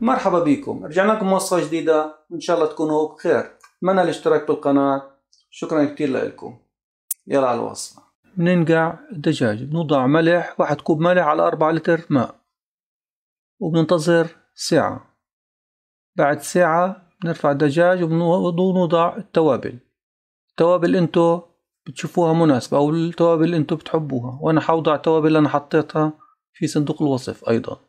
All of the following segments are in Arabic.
مرحبا بكم. رجعنا لكم وصفة جديدة. وإن شاء الله تكونوا بخير. أتمنى الاشتراك بالقناة شكرا كتير لكم. يلا على الوصفة بننقع الدجاج. بنوضع ملح واحد كوب ملح على أربعة لتر ماء. وبننتظر ساعة. بعد ساعة بنرفع الدجاج وبنوضع التوابل. التوابل انتو بتشوفوها مناسبة أو التوابل انتو بتحبوها. وأنا حوضع التوابل اللي أنا حطيتها في صندوق الوصف أيضا.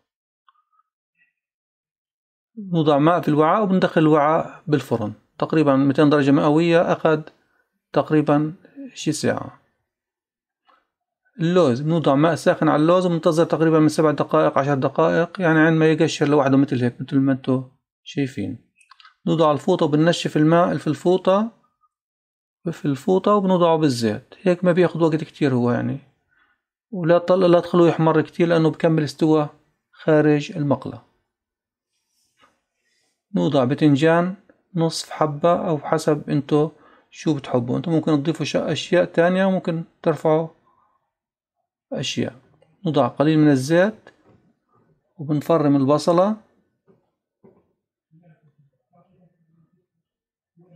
نوضع ماء في الوعاء وبندخل الوعاء بالفرن. تقريبا 200 درجة مئوية أخذ تقريبا شي ساعة. اللوز بنوضع ماء ساخن على اللوز وبنتظر تقريبا من سبع دقائق عشر دقائق يعني عندما يقشر لوحده مثل هيك مثل ما انتو شايفين. نوضع الفوطة وبنشف الماء في الفوطة في الفوطة وبنوضعه بالزيت. هيك ما بياخد وقت كتير هو يعني. ولا. لا تخلوه يحمر كتير لأنه بكمل استوى خارج المقلة نوضع بتنجان نصف حبة أو حسب أنتو شو بتحبوا. أنتو ممكن تضيفوا أشياء تانية وممكن ترفعوا أشياء. نوضع قليل من الزيت وبنفرم البصلة.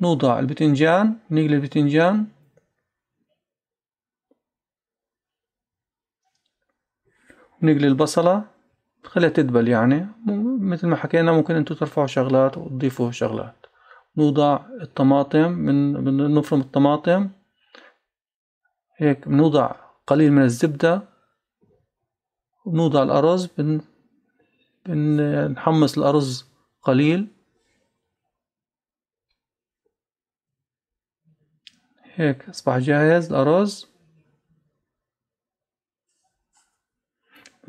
نوضع البتنجان نقلي البتنجان نقلي البصلة. خليها تدبل يعني. مثل ما حكينا ممكن انتو ترفعوا شغلات وتضيفوا شغلات. نوضع الطماطم من نفرم الطماطم. هيك بنوضع قليل من الزبدة. ونوضع الأرز بن بنحمص الأرز قليل. هيك أصبح جاهز الأرز.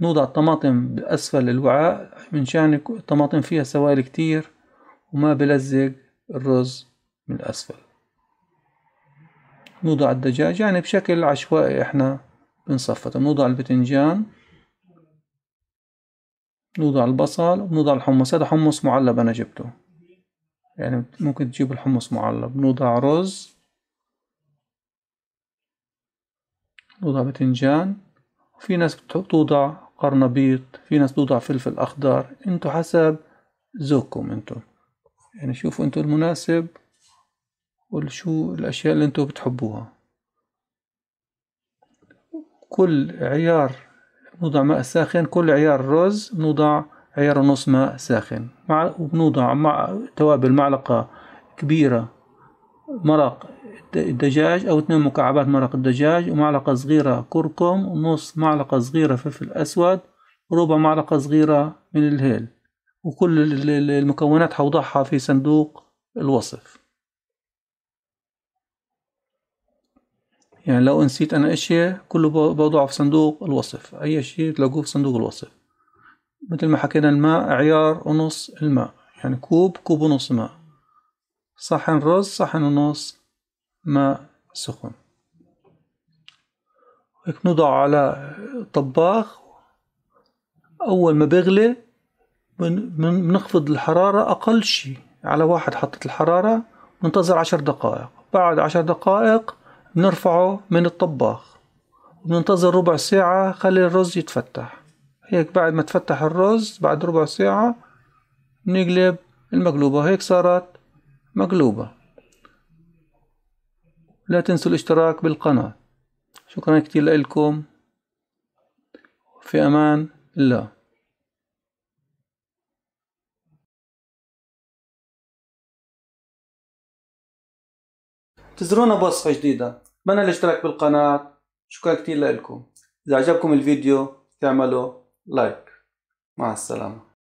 نوضع الطماطم بأسفل الوعاء من شان الطماطم فيها سوائل كتير وما بلزق الرز من الأسفل. نوضع الدجاج يعني بشكل عشوائي إحنا بنصفته. نوضع البتنجان نوضع البصل ونوضع الحمص. هذا حمص معلب أنا جبته. يعني ممكن تجيب الحمص معلب. نوضع رز نوضع بتنجان. وفي ناس بتوضع قرنبيط في ناس توضع فلفل أخضر انتو حسب ذوقكم انتو يعني شوفوا انتو المناسب وشو الأشياء اللي انتو بتحبوها. كل عيار نوضع ماء ساخن كل عيار رز نوضع عيار ونص ماء ساخن. مع وبنوضع مع توابل معلقة كبيرة مرق الدجاج أو اثنين مكعبات مرق الدجاج ومعلقة صغيرة كركم ونص معلقة صغيرة فلفل أسود وربع معلقة صغيرة من الهيل. وكل المكونات حوضعها في صندوق الوصف. يعني لو نسيت أنا إشي كله بوضعه في صندوق الوصف. أي شيء تلاقوه في صندوق الوصف. مثل ما حكينا الماء عيار ونص الماء. يعني كوب كوب ونص ماء. صحن رز صحن ونص ماء سخن. هيك نوضع على طباخ. أول ما بيغلي بنخفض الحرارة أقل شي على واحد حطت الحرارة ننتظر عشر دقائق. بعد عشر دقائق بنرفعه من الطباخ. بننتظر ربع ساعة خلي الرز يتفتح. هيك بعد ما تفتح الرز بعد ربع ساعة نقلب المقلوبة. هيك صارت مقلوبة. لا تنسوا الاشتراك بالقناة. شكرا كتير لكم. في أمان الله. انتظرونا بوصفة جديدة. اتمنى الاشتراك بالقناة. شكرا كتير لكم. إذا عجبكم الفيديو تعملوا لايك مع السلامة.